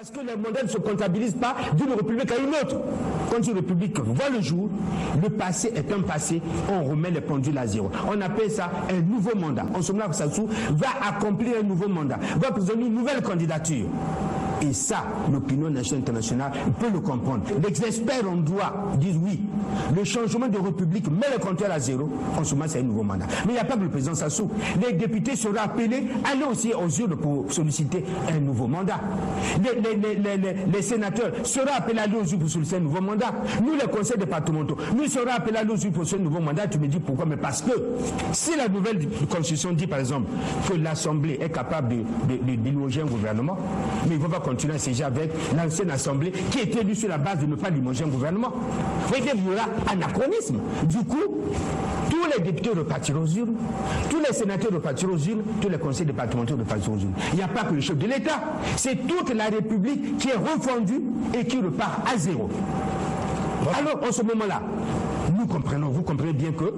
Parce que les mandats ne se comptabilisent pas d'une république à une autre. Quand une république voit le jour, le passé est un passé, on remet les pendules à zéro. On appelle ça un nouveau mandat. En moment, Sassou va accomplir un nouveau mandat, va présenter une nouvelle candidature. Et ça, l'opinion nationale internationale peut le comprendre. Les experts en droit disent oui, le changement de république met le compteur à zéro. En ce moment, c'est un nouveau mandat. Mais il n'y a pas que le président Sassou. Les députés seront appelés, aller aussi aux urnes pour solliciter un nouveau mandat. Les, sénateurs seront appelés à aller aux urnes pour solliciter un nouveau mandat. Nous, les conseils départementaux, nous serons appelés à aller aux urnes pour un nouveau mandat. Tu me dis pourquoi? Mais parce que si la nouvelle constitution dit, par exemple, que l'Assemblée est capable de, de un gouvernement, mais il ne faut pas continuer à siéger avec l'ancienne Assemblée qui était élue sur la base de ne pas limoger un gouvernement. Vous voyez, il y aura anachronisme. Du coup, tous les députés repartiront aux urnes, tous les sénateurs repartiront aux urnes, tous les conseils départementaux repartiront aux urnes. Il n'y a pas que le chef de l'État, c'est toute la République qui est refondue et qui repart à zéro. Alors, en ce moment-là, nous comprenons, vous comprenez bien que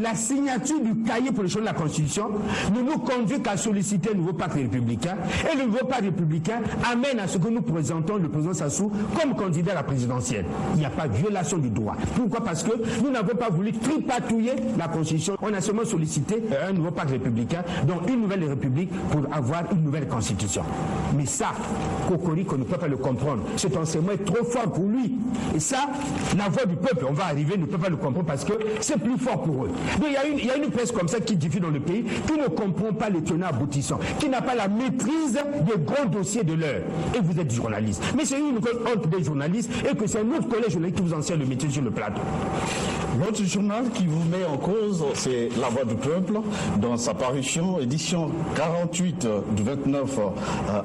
la signature du cahier pour le choix de la Constitution ne nous conduit qu'à solliciter un nouveau pacte républicain. Et le nouveau pacte républicain amène à ce que nous présentons le président Sassou comme candidat à la présidentielle. Il n'y a pas de violation du droit. Pourquoi? Parce que nous n'avons pas voulu tripatouiller la Constitution. On a seulement sollicité un nouveau pacte républicain, donc une nouvelle république pour avoir une nouvelle Constitution. Mais ça, Kokori, qu'on ne peut pas le comprendre. Cet enseignement est trop fort pour lui. Et ça, la voix du peuple, on va arriver, ne pas le comprendre parce que c'est plus fort pour eux. Donc il y, a une, il y a une presse comme ça qui diffuse dans le pays qui ne comprend pas les tenants aboutissants, qui n'a pas la maîtrise des grands dossiers de l'heure. Et vous êtes journaliste. Mais c'est une honte des journalistes et que c'est un autre collège journaliste qui vous enseigne le métier sur le plateau. L'autre journal qui vous met en cause, c'est La Voix du Peuple, dans sa parution, édition 48 du 29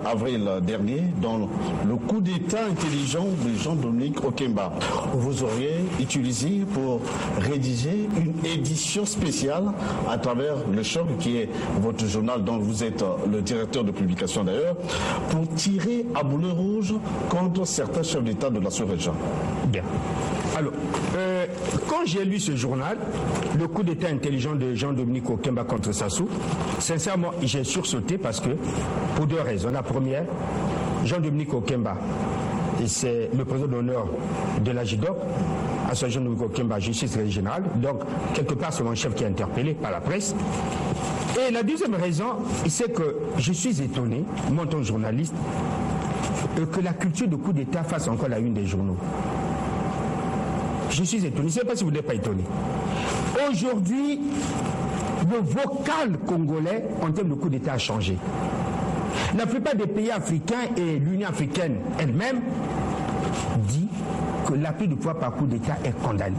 avril dernier, dans le coup d'État intelligent de Jean-Dominique Okemba. Vous auriez utilisé pour rédiger une édition spéciale à travers le choc qui est votre journal dont vous êtes le directeur de publication d'ailleurs, pour tirer à boulet rouge contre certains chefs d'État de la sous-région. Bien. Alors, euh, quand j'ai lu ce journal, le coup d'État intelligent de Jean-Dominique Okemba contre Sassou, sincèrement, j'ai sursauté parce que, pour deux raisons. La première, Jean-Dominique Okemba, c'est le président d'honneur de la JIDOC, Association de Okemba, justice régionale. Donc, quelque part, c'est mon chef qui est interpellé par la presse. Et la deuxième raison, c'est que je suis étonné, moi en tant que journaliste, que la culture de coup d'État fasse encore la une des journaux. Je suis étonné. Je ne sais pas si vous n'êtes pas étonné. Aujourd'hui, le vocal congolais en termes de coup d'État a changé. La plupart des pays africains et l'Union africaine elle-même dit que l'appui du pouvoir par coup d'État est condamné.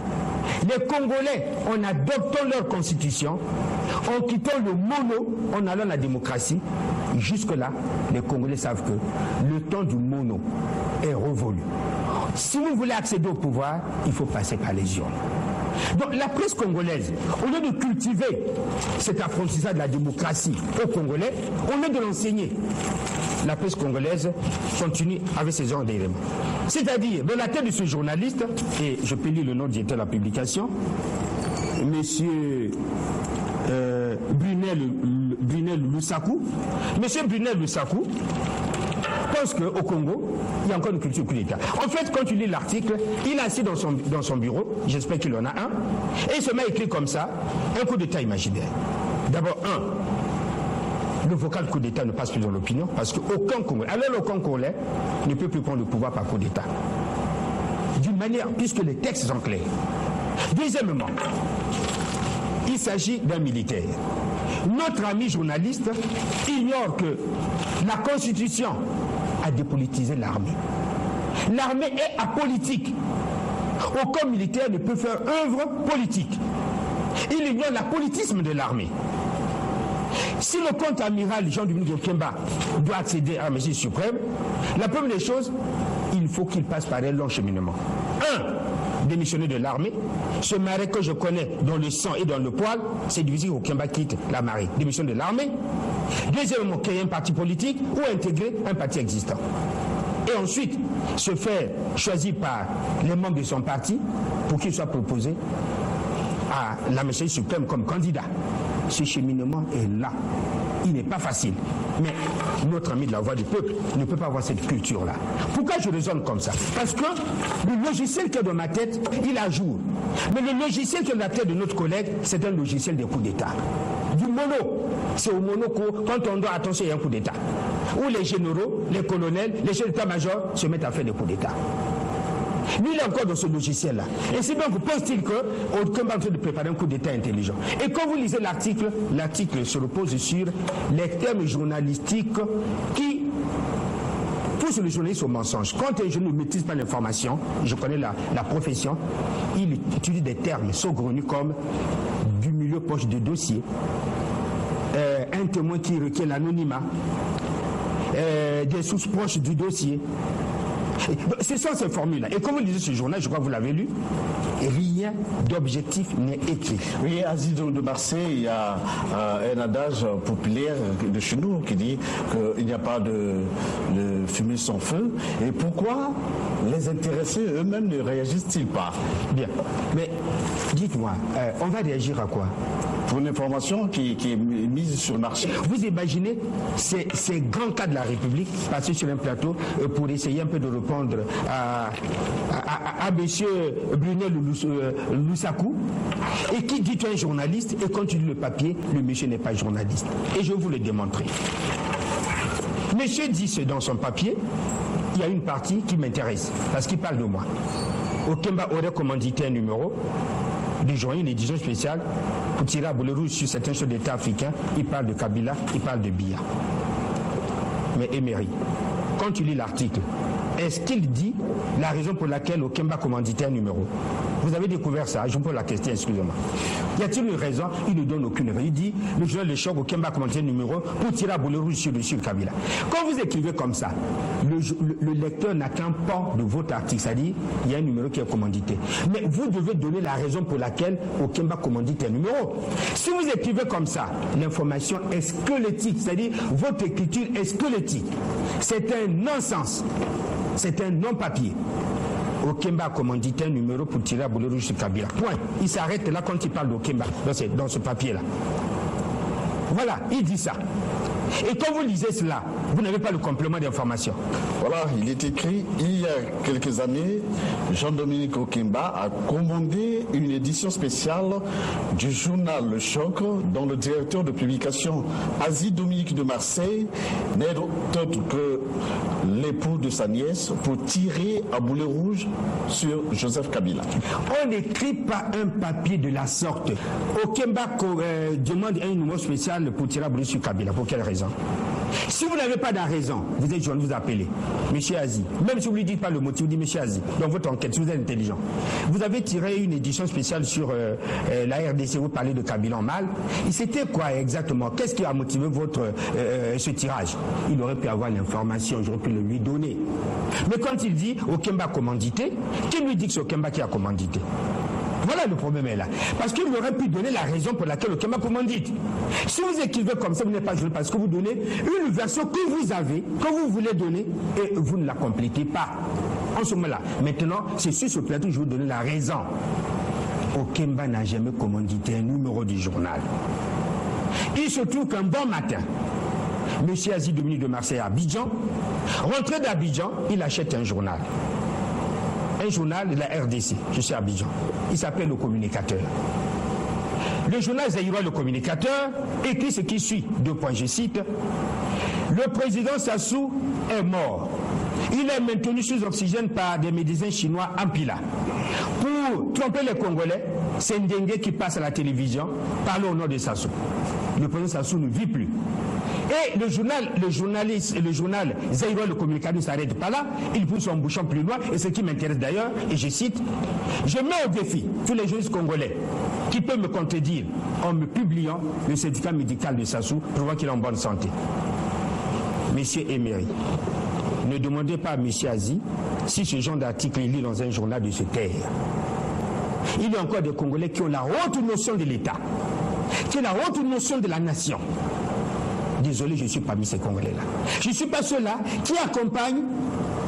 Les Congolais, en adoptant leur constitution, en quittant le mono, en allant à la démocratie, jusque-là, les Congolais savent que le temps du mono est révolu. Si vous voulez accéder au pouvoir, il faut passer par les urnes. Donc la presse congolaise, au lieu de cultiver cet apprentissage de la démocratie aux Congolais, au lieu de l'enseigner, la presse congolaise continue avec ces genres d'éléments. C'est-à-dire, dans la tête de ce journaliste, et je peux lire le nom directeur de la publication, monsieur euh, Brunel, Brunel Lusaku, monsieur Brunel Lusaku, pense qu'au Congo, il y a encore une culture coup d'État. En fait, quand tu lis l'article, il est assis dans son, dans son bureau, j'espère qu'il en a un, et il se met à écrire comme ça, un coup d'État imaginaire. D'abord, un, le vocal coup d'État ne passe plus dans l'opinion, parce qu'aucun Congolais, alors aucun Congolais ne peut plus prendre le pouvoir par coup d'État. D'une manière, puisque les textes sont clairs. Deuxièmement, il s'agit d'un militaire. Notre ami journaliste ignore que la Constitution a dépolitisé l'armée. L'armée est apolitique. Aucun militaire ne peut faire œuvre politique. Il ignore la politisme de l'armée. Si le compte amiral Jean-Dominique Okemba doit accéder à un Messie suprême, la première des choses, il faut qu'il passe par un long cheminement. Un, démissionner de l'armée. Ce marais que je connais dans le sang et dans le poil, c'est difficile qu'Okemba quitte la marée. Démission de l'armée. Deuxièmement, créer un parti politique ou intégrer un parti existant. Et ensuite, se faire choisir par les membres de son parti pour qu'il soit proposé à la Messie suprême comme candidat. Ce cheminement est là. Il n'est pas facile. Mais notre ami de la voix du peuple ne peut pas avoir cette culture-là. Pourquoi je raisonne comme ça? Parce que le logiciel qui est dans ma tête, il a jour. Mais le logiciel qui est dans la tête de notre collègue, c'est un logiciel des coups d'État. Du mono. C'est au mono quand on doit attention, il un coup d'État. Où les généraux, les colonels, les chefs d'état-major se mettent à faire des coups d'État. Lui, il est encore dans ce logiciel-là. Et c'est que pense-t-il qu'aucun est en train de préparer un coup d'État intelligent. Et quand vous lisez l'article, l'article se repose sur les termes journalistiques qui poussent le journaliste au mensonge. Quand un journaliste ne maîtrise pas l'information, je connais la, profession, il utilise des termes saugrenus comme du milieu proche du dossier, euh, un témoin qui requiert l'anonymat, euh, des sources proches du dossier, c'est ça ces formules-là. Et comme vous lisez ce journal, je crois que vous l'avez lu, rien d'objectif n'est écrit. Oui, à Zidon de Marseille, il y a euh, un adage populaire de chez nous qui dit qu'il n'y a pas de, fumée sans feu. Et pourquoi les intéressés eux-mêmes ne réagissent-ils pas? Bien. Mais dites-moi, euh, on va réagir à quoi? Pour une information qui, est mise sur le marché. Vous imaginez ces, grands cas de la République passer sur un plateau euh, pour essayer un peu de répondre à, M. Brunel Loussakou et qui dit un journaliste et quand tu lis le papier, le monsieur n'est pas journaliste. Et je vous le démontrer. Monsieur dit c'est dans son papier, il y a une partie qui m'intéresse parce qu'il parle de moi. Okemba aurait commandité un numéro du journal, une édition spéciale pour tirer à boulet rouge sur certains chefs d'État africains. Il parle de Kabila, il parle de Biya. Mais Emery, quand tu lis l'article, est-ce qu'il dit la raison pour laquelle Okemba commandité un numéro Vous avez découvert ça, je vous pose la question, excusez-moi. Y a-t-il une raison? Il ne donne aucune raison. Il dit le journal de choc Okemba commandité un numéro pour tirer à boulet rouge sur le Kabila. Quand vous écrivez comme ça, le, lecteur n'a qu'un pan de votre article, c'est-à-dire il y a un numéro qui est commandité. Mais vous devez donner la raison pour laquelle Okemba commandite un numéro. Si vous écrivez comme ça, l'information est squelettique, c'est-à-dire votre écriture est squelettique. C'est un non-sens c'est un non-papier. Okemba a commandité un numéro pour tirer à boulet rouge Kabila. Point. Il s'arrête là quand il parle d'Okemba, dans dans ce papier-là. Voilà, il dit ça. Et quand vous lisez cela, vous n'avez pas le complément d'information. Voilà, il est écrit, il y a quelques années, Jean-Dominique Okimba a commandé une édition spéciale du journal Le Choc dont le directeur de publication Asie Dominique de Marseille n'est autre que l'époux de sa nièce pour tirer à boulet rouge sur Joseph Kabila. On n'écrit pas un papier de la sorte. Okimba euh, demande un numéro spécial pour tirer à boulet sur Kabila. Pour quelle raison? Si vous n'avez pas de raison, vous êtes jeune, vous appelez. Monsieur Azi. Même si vous ne lui dites pas le motif, vous dites Monsieur Azi. Dans votre enquête, si vous êtes intelligent. Vous avez tiré une édition spéciale sur euh, euh, la RDC, vous parlez de Kabila en mal. C'était quoi exactement? Qu'est-ce qui a motivé votre, euh, ce tirage? Il aurait pu avoir l'information, j'aurais pu le lui donner. Mais quand il dit Okemba commandité, qui lui dit que c'est Okemba qui a commandité? Voilà le problème est là. Parce qu'il aurait pu donner la raison pour laquelle le Kema commandite. Si vous écrivez comme ça, vous n'êtes pas joué parce que vous donnez une version que vous avez, que vous voulez donner, et vous ne la complétez pas. En ce moment-là. Maintenant, c'est sur ce plateau que je vais vous donner la raison. Okemba n'a jamais commandité un numéro du journal. Il se trouve qu'un bon matin, M. Aziz Dominique de Marseille à Abidjan, rentré d'Abidjan, il achète un journal journal de la RDC, je suis à Abidjan. Il s'appelle Le Communicateur. Le journal Zaïrois Le Communicateur écrit ce qui suit. Deux points, je cite. Le président Sassou est mort. Il est maintenu sous oxygène par des médecins chinois en pila. Pour tromper les Congolais, c'est Ndenge qui passe à la télévision, parle au nom de Sassou. Le président Sassou ne vit plus. Et le journal, le journaliste, le journal Zaïro, le ne s'arrête pas là. Il pousse son bouchon plus loin. Et ce qui m'intéresse d'ailleurs, et je cite, je mets au défi tous les journalistes congolais qui peuvent me contredire en me publiant le certificat médical de Sassou voir qu'il est en bonne santé. Monsieur Emery, ne demandez pas à Monsieur Azi si ce genre d'article est lu dans un journal de se taire. Il y a encore des Congolais qui ont la haute notion de l'État, qui ont la haute notion de la nation. Désolé, je ne suis pas mis ces Congolais-là. Je ne suis pas ceux-là qui accompagnent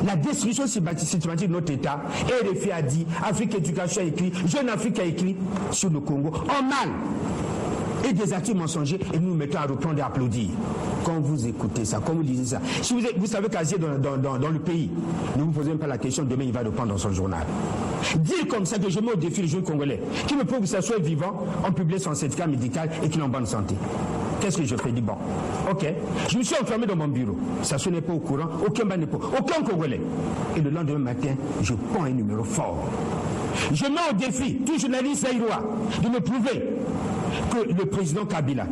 la destruction systématique de notre État. Et RFI a dit, Afrique Éducation a écrit, Jeune Afrique a écrit sur le Congo, en mal. et des articles mensongers et nous nous mettons à reprendre et à applaudir. Quand vous écoutez ça, quand vous lisez ça, si vous, vous savez qu'Asie dans, dans- le pays, ne vous posez même pas la question, demain il va reprendre dans son journal. Dire comme ça que je mets au défi les jeunes Congolais, qui me prouve que ça soit vivant, en publie son certificat médical et qu'il est en bonne santé. Qu'est-ce que je fais? Dis bon, ok, je me suis enfermé dans mon bureau, ça n'est pas au courant, aucun n'est aucun Congolais. Et le lendemain matin, je prends un numéro fort. Je mets au défi tout journaliste zaïrois de me prouver que le président Kabila,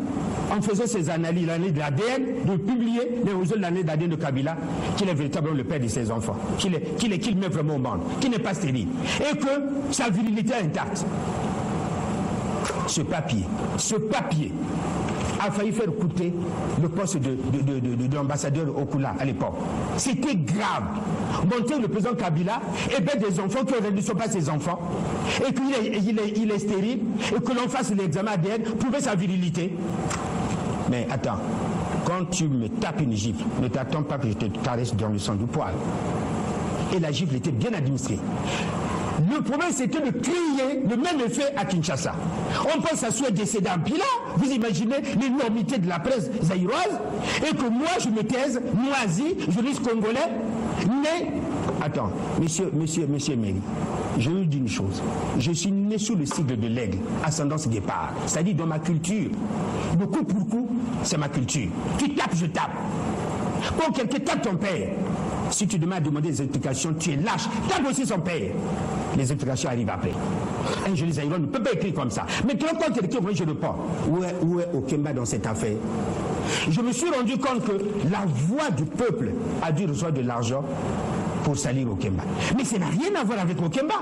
en faisant ses analyses, l'année de l'ADN, de publier les résultats de l'année d'ADN de Kabila, qu'il est véritablement le père de ses enfants, qu'il est- qu'il est- qu'il met vraiment au monde, qu'il n'est pas stérile, et que sa virilité est intacte. Ce papier, ce papier a failli faire coûter le poste de, de- de- Okula à l'époque. C'était grave. Monter le président Kabila et ben des enfants qui ne sont pas ses enfants, et qu'il est, il est- il est stérile, et que l'on fasse l'examen ADN, prouver sa virilité. Mais attends, quand tu me tapes une gifle, ne t'attends pas que je te caresse dans le sang du poil. Et la gifle était bien administrée. Le problème, c'était de crier le même effet à Kinshasa. On pense à soit décédé en Pila, vous imaginez l'énormité de la presse zaïroise, et que moi, je me taise, moisi, journaliste congolais, mais... Attends, monsieur, monsieur, monsieur Méry, je vous dis une chose. Je suis né sous le sigle de l'aigle, ascendance guépard. C'est-à-dire dans ma culture. Le coup pour coup, c'est ma culture. Tu tapes, je tape. Quand quelqu'un tape ton père, si tu demandes à demander des explications, tu es lâche. Tape aussi son père. Les explications arrivent après. Un joli Zaïrois ne peut pas écrire comme ça. Maintenant, quand quelqu'un, moi je le pas. Où est, où est Okemba dans cette affaire Je me suis rendu compte que la voix du peuple a dû recevoir de l'argent pour salir Okemba. Mais ça n'a rien à voir avec Okemba.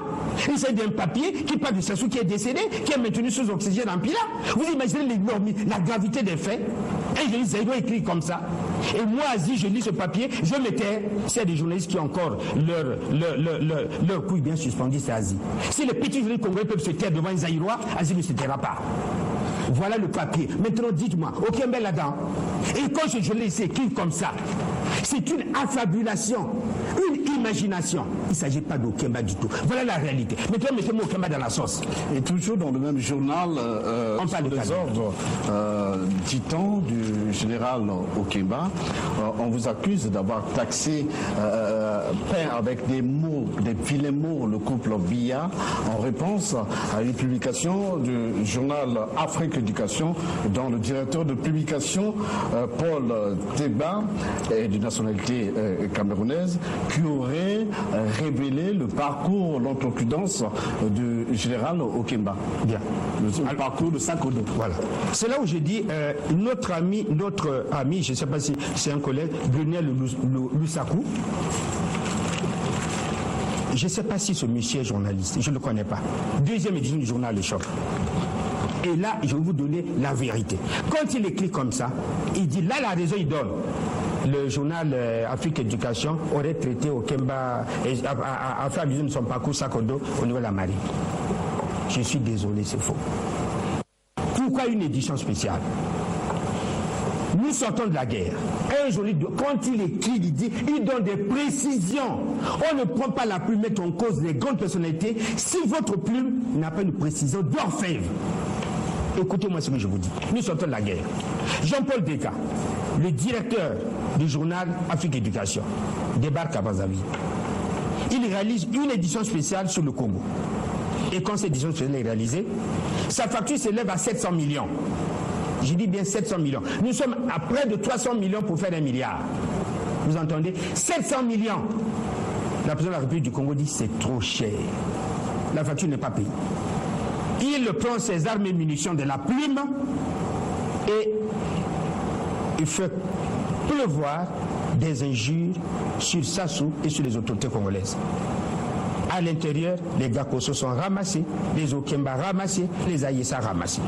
Il s'agit d'un papier qui parle de Sassou qui est décédé, qui est maintenu sous oxygène en Pila. Vous imaginez la gravité des faits Un joli Zaïrois écrit comme ça. Et moi, si je lis ce papier, je me tais. C'est des journalistes qui ont encore leur, leur, leur, leur, couille bien suspendue, c'est Asie. Si les petits journalistes congolais peuvent se taire devant un Zaïrois, Asie ne se taira pas. Voilà le papier. Maintenant, dites-moi, Okemba est là-dedans. Et quand je, je laisse écrire comme ça, c'est une affabulation, une imagination. Il ne s'agit pas d'Okemba du tout. Voilà la réalité. Maintenant, mettez-moi Okemba dans la sauce. Et toujours dans le même journal, euh, On parle sous de les Kabila. ordres euh, titans du général Okemba, euh, on vous accuse d'avoir taxé, euh, peint avec des mots, des vilains mots, le couple Biya, en réponse à une publication du journal Afrique Éducation, dont le directeur de publication, euh, Paul Teba, est de nationalité euh, camerounaise, qui aurait euh, révélé le parcours, l'entrecuidance du général Okemba. Bien. Le, le parcours de Sakodo. Voilà. C'est là où j'ai dit, euh, notre ami, notre ami, je ne sais pas si c'est un collègue, Brunel Lus- Lu- Lusaku, je ne sais pas si ce monsieur est journaliste, je ne le connais pas. Deuxième édition du journal Le Choc. Et là, je vais vous donner la vérité. Quand il écrit comme ça, il dit, là, la raison, il donne. Le journal euh, Afrique Éducation aurait traité au Kemba, et a, fait de son parcours Sakodo au niveau de la marine. Je suis désolé, c'est faux. Pourquoi une édition spéciale? Nous sortons de la guerre. Un joli, quand il écrit, il dit, il donne des précisions. On ne prend pas la plume, mettre en cause les grandes personnalités si votre plume n'a pas une précision d'orfèvre. Écoutez-moi ce que je vous dis. Nous sortons de la guerre. Jean-Paul Desca, le directeur du journal Afrique Éducation, débarque à Brazzaville. Il réalise une édition spéciale sur le Congo. Et quand cette édition spéciale est réalisée, sa facture s'élève à 700 millions. Je dis bien 700 millions. Nous sommes à près de 300 millions pour faire un milliard. Vous entendez? 700 millions. La présidente de la République du Congo dit c'est trop cher. La facture n'est pas payée. Il prend ses armes et munitions de la plume et il fait pleuvoir des injures sur Sassou et sur les autorités congolaises. À l'intérieur, les Gakoso sont ramassés, les Okemba ramassés, les Aïessa ramassés.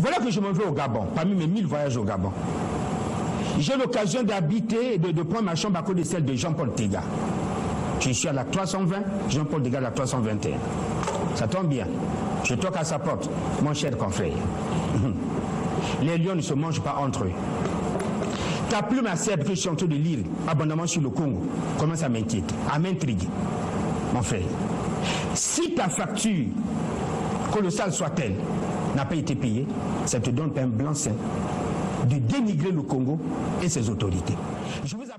Voilà que je me vais au Gabon, parmi mes 1000 voyages au Gabon. J'ai l'occasion d'habiter et de, de prendre ma chambre à côté de celle de Jean-Paul Tega. Je suis à la 320, Jean-Paul Tega à la 321. Ça tombe bien. Je toque à sa porte, mon cher confrère. Les lions ne se mangent pas entre eux. Ta plume acerbe que je suis en train de lire abondamment sur le Congo commence à m'inquiéter, à m'intriguer. Mon frère, si ta facture, colossale soit-elle, n'a pas été payé, ça te donne un blanc-seing de dénigrer le Congo et ses autorités. Je vous